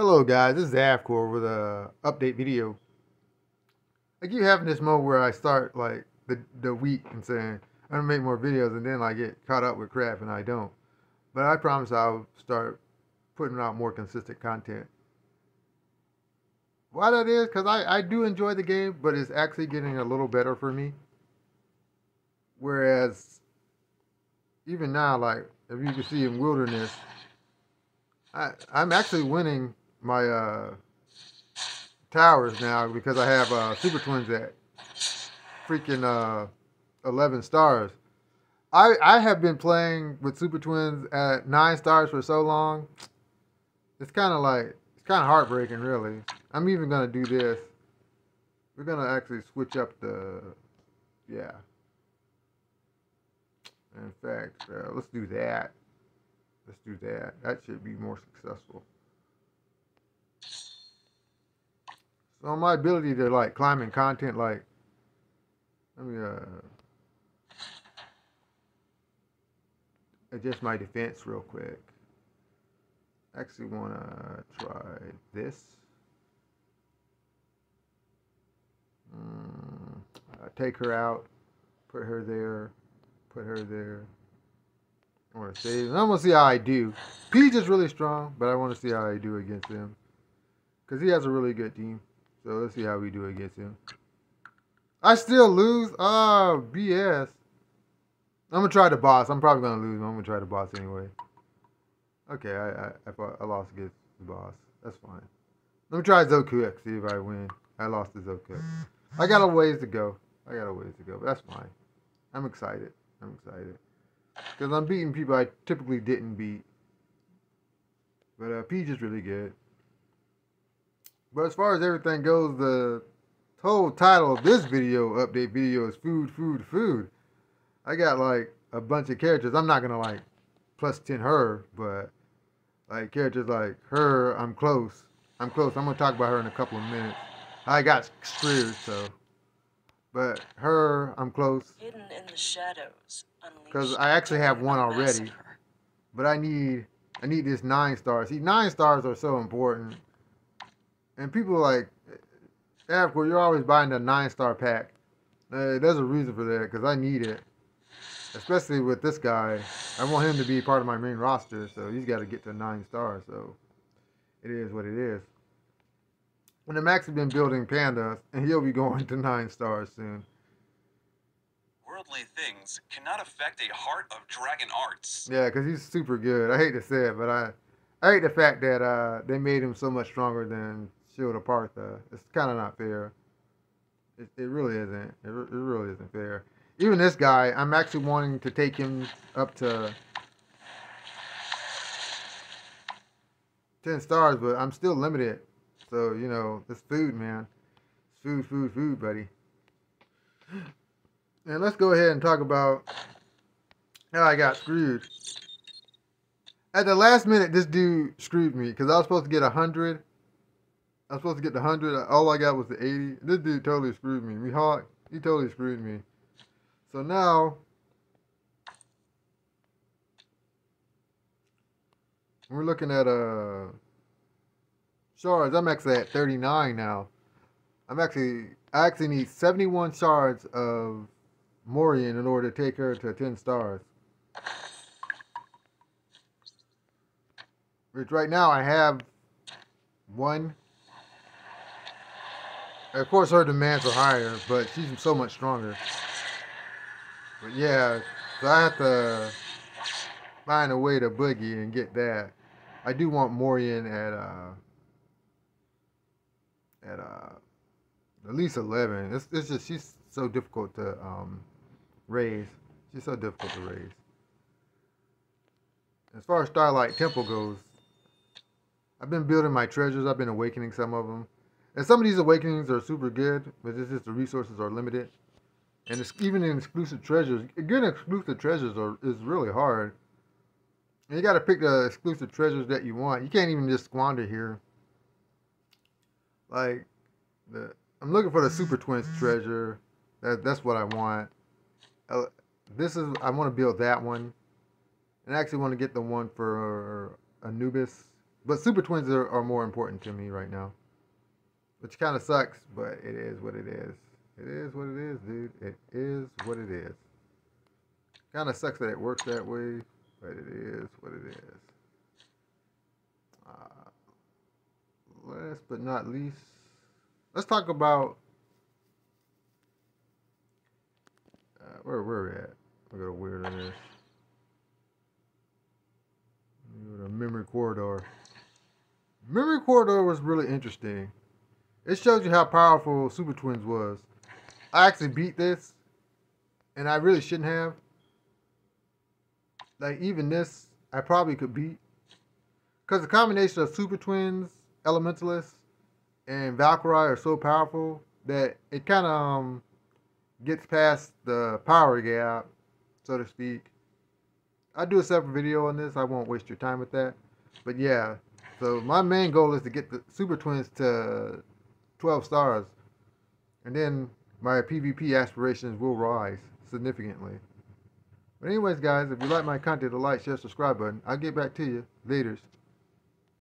Hello guys, this is Avcoor with a update video. I keep having this moment where I start like the the week and saying I'm gonna make more videos and then I get caught up with crap and I don't. But I promise I'll start putting out more consistent content. Why that is? Because I, I do enjoy the game, but it's actually getting a little better for me. Whereas even now, like if you can see in Wilderness, I I'm actually winning my uh, towers now because I have uh, Super Twins at freaking uh, 11 stars. I I have been playing with Super Twins at nine stars for so long. It's kind of like it's kind of heartbreaking, really. I'm even gonna do this. We're gonna actually switch up the yeah. In fact, uh, let's do that. Let's do that. That should be more successful. So my ability to like climb in content, like, let me uh, adjust my defense real quick. Actually, want to try this. Mm, take her out, put her there, put her there. I want to save. I'm gonna see how I do. Peach is really strong, but I want to see how I do against him because he has a really good team. So let's see how we do against him. I still lose. Oh, BS. I'm gonna try the boss. I'm probably gonna lose. I'm gonna try the boss anyway. Okay, I I, I, I lost against the boss. That's fine. Let me try Zoku see if I win. I lost to Zoku. I got a ways to go. I got a ways to go, but that's fine. I'm excited. I'm excited. Because I'm beating people I typically didn't beat. But uh, Peach is really good. But as far as everything goes, the whole title of this video, update video, is food, food, food. I got like a bunch of characters. I'm not going to like plus 10 her, but like characters like her, I'm close. I'm close. I'm going to talk about her in a couple of minutes. I got screwed, so. But her, I'm close. Hidden in the shadows. Because I actually have one already. But I need I need this nine stars. See, nine stars are so important. And people like, Avcoor, you're always buying the nine star pack. Uh, there's a reason for that, because I need it. Especially with this guy. I want him to be part of my main roster, so he's got to get to nine stars. So it is what it is. And the Max has been building pandas, and he'll be going to nine stars soon. Worldly things cannot affect a heart of dragon arts. Yeah, because he's super good. I hate to say it, but I, I hate the fact that uh, they made him so much stronger than Shield Partha. It's kind of not fair. It, it really isn't. It, it really isn't fair. Even this guy, I'm actually wanting to take him up to 10 stars, but I'm still limited. So, you know, it's food, man. It's food, food, food, buddy. And let's go ahead and talk about how I got screwed. At the last minute, this dude screwed me because I was supposed to get 100 I was supposed to get the 100. All I got was the 80. This dude totally screwed me. Mihawk, he totally screwed me. So now, we're looking at uh, shards. I'm actually at 39 now. I'm actually, I actually need 71 shards of Morian in order to take her to 10 stars. Which right now I have one of course, her demands are higher, but she's so much stronger. But yeah, so I have to find a way to boogie and get that. I do want Morian at uh at uh at least eleven. It's it's just she's so difficult to um raise. She's so difficult to raise. As far as Starlight Temple goes, I've been building my treasures. I've been awakening some of them. And some of these awakenings are super good, but it's just the resources are limited. And it's even in exclusive treasures, getting exclusive treasures are, is really hard. And you got to pick the exclusive treasures that you want. You can't even just squander here. Like, the I'm looking for the Super Twins treasure. That, that's what I want. Uh, this is, I want to build that one. And I actually want to get the one for Anubis. But Super Twins are, are more important to me right now. Which kind of sucks, but it is what it is. It is what it is, dude. It is what it is. Kind of sucks that it works that way, but it is what it is. Uh, last but not least, let's talk about uh, where where we at. We got a weird on this. To memory corridor. Memory corridor was really interesting. It shows you how powerful Super Twins was. I actually beat this, and I really shouldn't have. Like even this, I probably could beat, because the combination of Super Twins, Elementalist, and Valkyrie are so powerful that it kind of um, gets past the power gap, so to speak. I'll do a separate video on this. I won't waste your time with that. But yeah, so my main goal is to get the Super Twins to 12 stars. And then my PvP aspirations will rise significantly. But anyways, guys, if you like my content, the like, share, subscribe button. I'll get back to you. Laters.